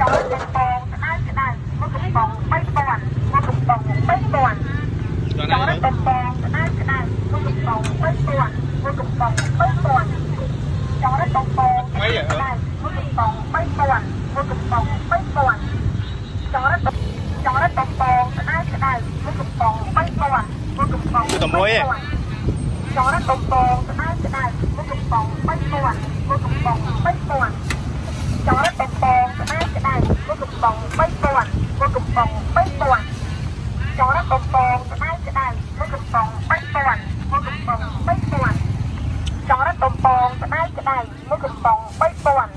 ចរកំពងក្តៅក្តៅមួយកំប៉ុង3000មួយកំប៉ុង3000ចុះចណារកំពងក្តៅក្តៅមួយកំប៉ុង3000មួយកំប៉ុង3000ចរកំពងក្តៅក្តៅមួយកំប៉ុង3000មួយកំប៉ុង3000ចរកំចរកំពងក្តៅក្តៅមួយកំប៉ុង3000មួយកំប៉ុងគឺតែមួយឯងចរកំពងក្តៅក្តៅមួយកំប៉ុង3000មួយកំប៉ុង3000 ន់មកកំប៉ុង3000ចោលកំប៉ុងស្ដៅស្ដៅមកកំប៉ុង3000មកកំប៉ុង3000ចោលកំប៉ុងស្ដៅស្ដៅមកកំប៉ុង3000